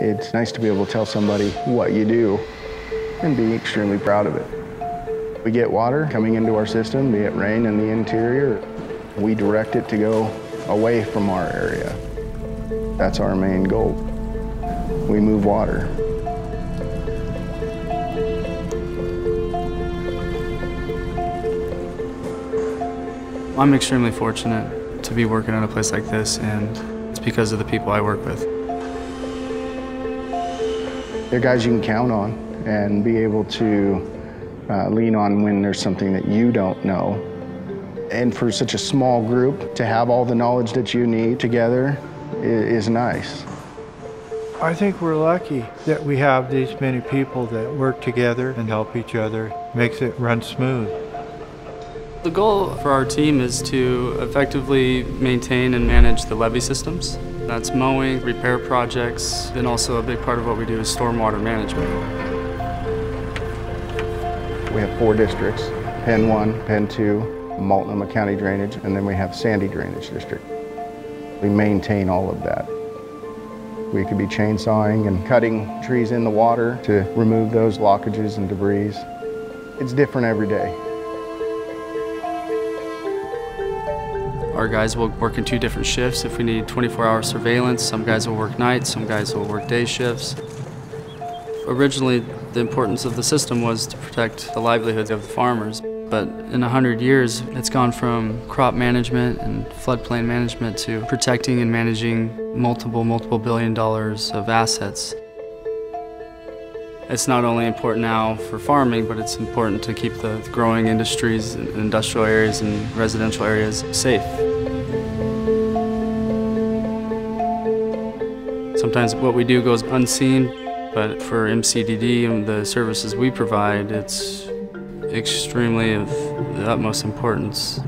It's nice to be able to tell somebody what you do and be extremely proud of it. We get water coming into our system, be it rain in the interior, we direct it to go away from our area. That's our main goal. We move water. I'm extremely fortunate to be working at a place like this, and it's because of the people I work with. They're guys you can count on and be able to uh, lean on when there's something that you don't know. And for such a small group to have all the knowledge that you need together is, is nice. I think we're lucky that we have these many people that work together and help each other. Makes it run smooth. The goal for our team is to effectively maintain and manage the levee systems. That's mowing, repair projects, and also a big part of what we do is stormwater management. We have four districts, Penn 1, Penn 2, Multnomah County Drainage, and then we have Sandy Drainage District. We maintain all of that. We could be chainsawing and cutting trees in the water to remove those blockages and debris. It's different every day. Our guys will work in two different shifts if we need 24-hour surveillance. Some guys will work nights, some guys will work day shifts. Originally, the importance of the system was to protect the livelihoods of the farmers, but in 100 years, it's gone from crop management and floodplain management to protecting and managing multiple, multiple billion dollars of assets. It's not only important now for farming, but it's important to keep the growing industries, industrial areas, and residential areas safe. Sometimes what we do goes unseen, but for MCDD and the services we provide, it's extremely of the utmost importance.